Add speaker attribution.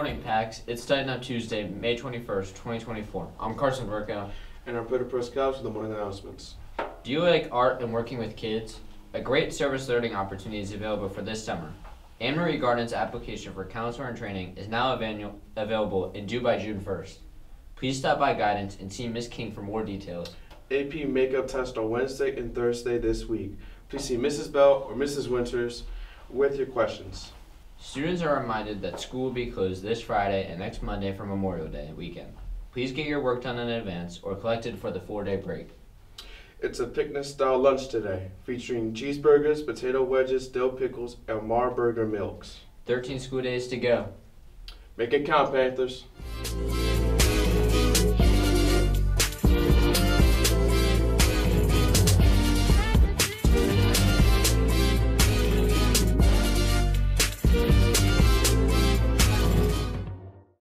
Speaker 1: morning, PAX. It's Tighten Up Tuesday, May 21st, 2024. I'm Carson Verko.
Speaker 2: And our Peter Prescott with the morning announcements.
Speaker 1: Do you like art and working with kids? A great service learning opportunity is available for this summer. Annmarie Garden's application for counselor and training is now available and due by June 1st. Please stop by guidance and see Ms. King for more details.
Speaker 2: AP makeup test on Wednesday and Thursday this week. Please see Mrs. Bell or Mrs. Winters with your questions.
Speaker 1: Students are reminded that school will be closed this Friday and next Monday for Memorial Day weekend. Please get your work done in advance or collected for the four day break.
Speaker 2: It's a picnic style lunch today, featuring cheeseburgers, potato wedges, dill pickles, and Marburger milks.
Speaker 1: 13 school days to go.
Speaker 2: Make it count, Panthers.